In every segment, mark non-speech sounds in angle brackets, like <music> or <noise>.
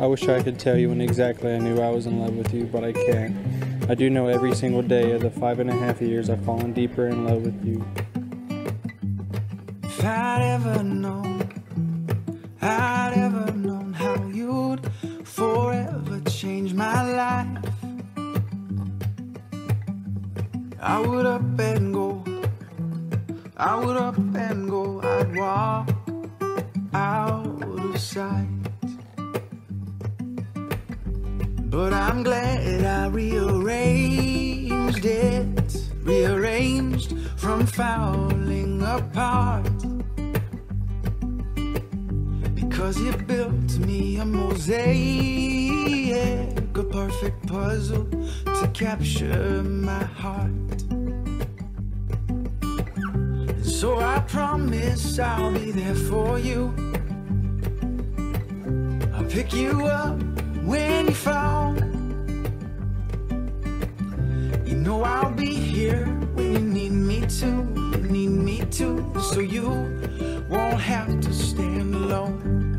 I wish I could tell you when exactly I knew I was in love with you, but I can't. I do know every single day of the five and a half years I've fallen deeper in love with you. If I'd ever known, I'd ever known how you'd forever change my life. I would up and go, I would up and go, I'd walk out of sight. But I'm glad I rearranged it, rearranged from falling apart. Because you built me a mosaic, a perfect puzzle to capture my heart. And so I promise I'll be there for you. I'll pick you up when you fall. You know I'll be here when you need me to. You need me to, so you won't have to stand alone.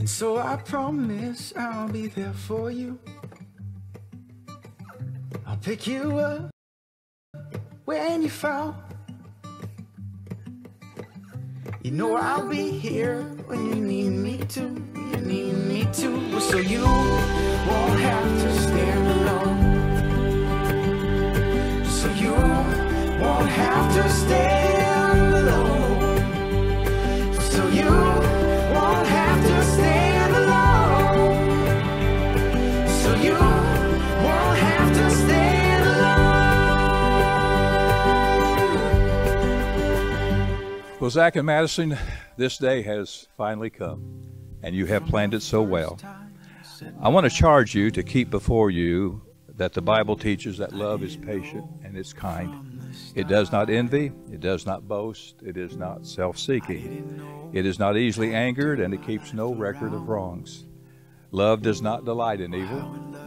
And so I promise I'll be there for you. I'll pick you up when you fall. You know I'll be here when you need me to. You need me to, so you won't have to stand alone. So you won't have to stand Well, Zach and Madison, this day has finally come, and you have planned it so well. I want to charge you to keep before you that the Bible teaches that love is patient and it's kind. It does not envy, it does not boast, it is not self seeking. It is not easily angered, and it keeps no record of wrongs. Love does not delight in evil,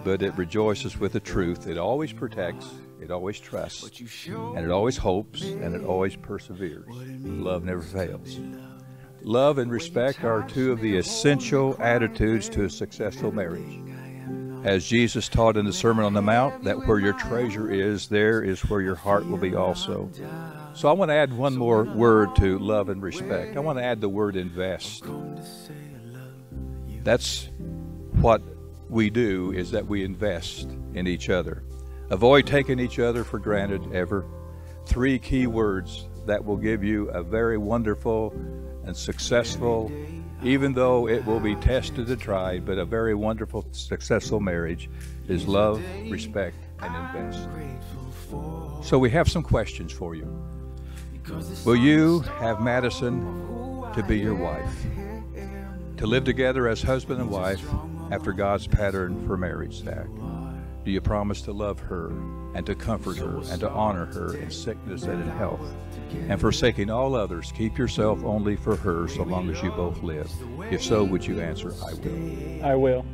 but it rejoices with the truth. It always protects, it always trusts, and it always hopes, and it always perseveres. Love never fails. Love and respect are two of the essential attitudes to a successful marriage. As Jesus taught in the Sermon on the Mount, that where your treasure is, there is where your heart will be also. So I want to add one more word to love and respect. I want to add the word invest. That's what we do is that we invest in each other. Avoid taking each other for granted ever. Three key words that will give you a very wonderful and successful even though it will be tested and tried, but a very wonderful, successful marriage is love, respect, and invest. So we have some questions for you. Will you have Madison to be your wife? To live together as husband and wife after God's pattern for marriage, Zach? Do you promise to love her and to comfort her and to honor her in sickness and in health? And forsaking all others, keep yourself only for her so long as you both live. If so, would you answer, I will? I will.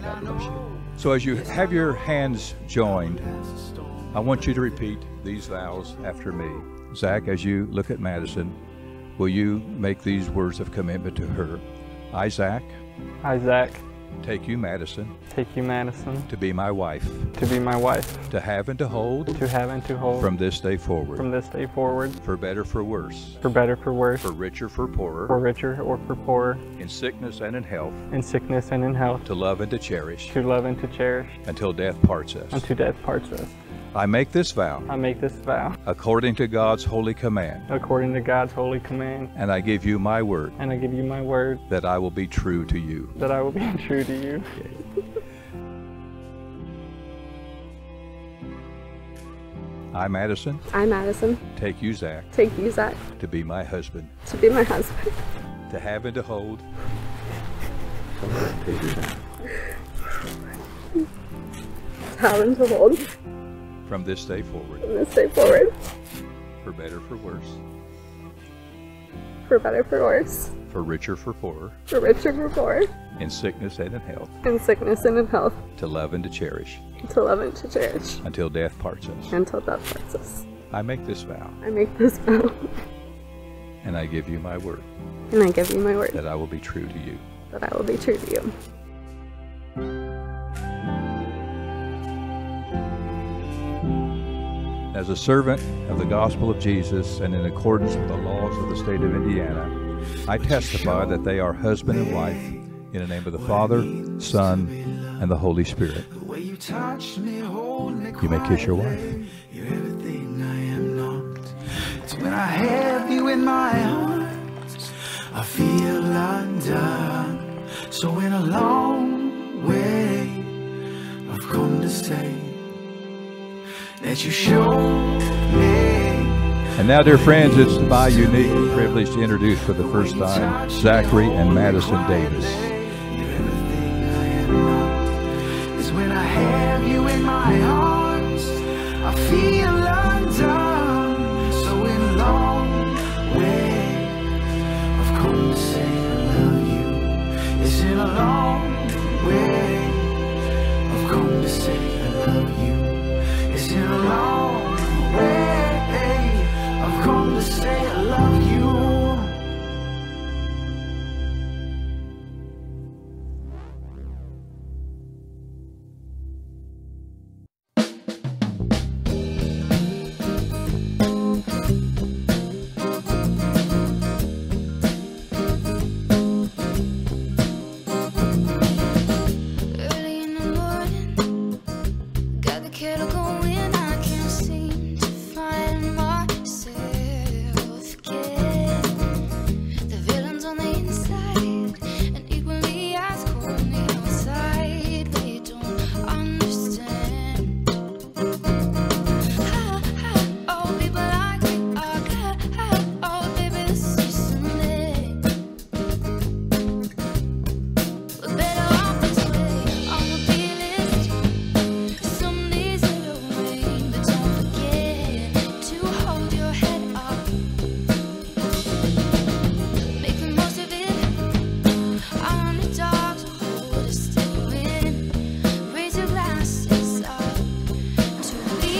God bless you. So as you have your hands joined, I want you to repeat these vows after me. Zach, as you look at Madison, will you make these words of commitment to her? I, Zach, I, Zach, take you, Madison, take you, Madison, to be my wife, to be my wife, to have and to hold to have and to hold from this day forward, from this day forward, for better, for worse, for better, for worse, for richer, for poorer, for richer or for poorer, in sickness and in health, in sickness and in health, to love and to cherish, to love and to cherish, until death parts us. Until death parts us. I make this vow. I make this vow. According to God's holy command, according to God's holy command, and I give you my word and I give you my word that I will be true to you. that I will be <laughs> true to you. I, Madison, I, Madison, take you, Zach, take you, Zach, to be my husband, to be my husband, to have and to hold. To have and to hold from this day forward, from this day forward, for better, for worse, for better, for worse, for richer, for poorer, for richer, for poor, in sickness and in health, in sickness and in health, to love and to cherish, to love and to cherish, until death parts us. until death parts us. I make this vow, I make this vow, and I give you my word. And I give you my word. That I will be true to you. that I will be true to you. As a servant of the gospel of Jesus and in accordance with the laws of the state of Indiana, I testify that they are husband and wife in the name of the Father, Son, and the Holy Spirit. You may kiss your wife. When I have you in my arms, I feel undone. So in a long way, I've come to say that you showed me. And now, dear friends, it's my unique privilege to introduce for the first time Zachary and Madison Davis. You're everything I am not. It's when I have you in my arms, I feel undone. So in a long way, I've come to say I love you. It's in a long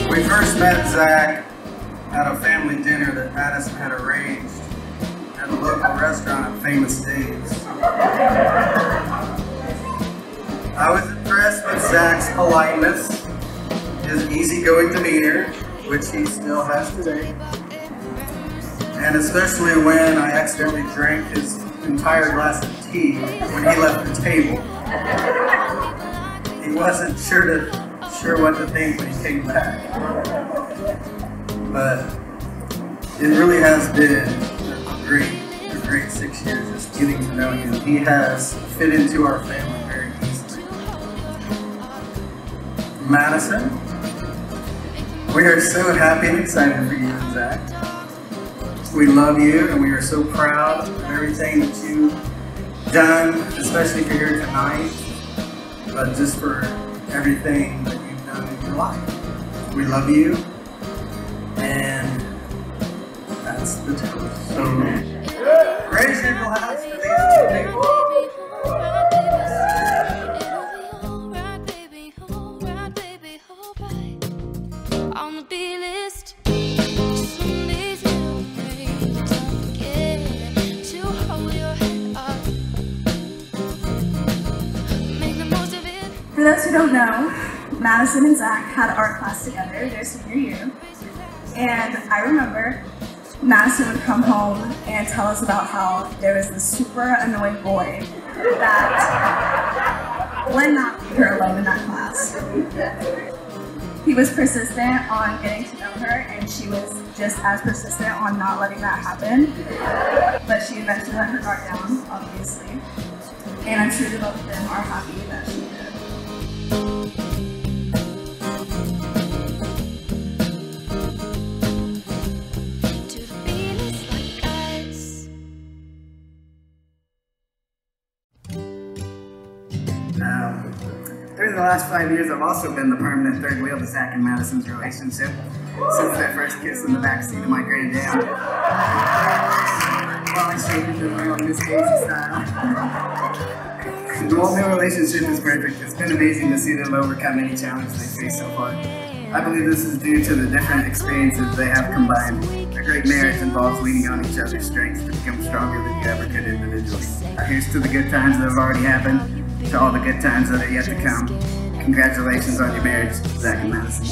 We first met Zach at a family dinner that Madison had arranged at a local restaurant at Famous Dave's. I was impressed with Zach's politeness, his easygoing demeanor, which he still has today, and especially when I accidentally drank his entire glass of tea when he left the table. He wasn't sure to sure what to think when he came back but it really has been a great, a great six years just getting to know him. He has fit into our family very easily. Madison, we are so happy and excited for you and Zach. We love you and we are so proud of everything that you've done, especially for here tonight, but just for everything that you've done in your life. We love you and that's the truth. So raise your glass for these two people. For those who don't know, Madison and Zach had art class together their senior year. And I remember Madison would come home and tell us about how there was this super annoying boy that would not leave her alone in that class. He was persistent on getting to know her, and she was just as persistent on not letting that happen. But she eventually let her guard down, obviously. And I'm sure both of them are happy that she during the last five years, I've also been the permanent third wheel to Zach and Madison's relationship since their first kiss in the backseat of my Grand Am. While I shaped the wheel in Miss Daisy style. The new relationship is perfect. It's been amazing to see them overcome any challenge they face so far. I believe this is due to the different experiences they have combined. A great marriage involves leaning on each other's strengths to become stronger than you ever could individually. Here's to the good times that have already happened, to all the good times that are yet to come. Congratulations on your marriage, Zach and Madison.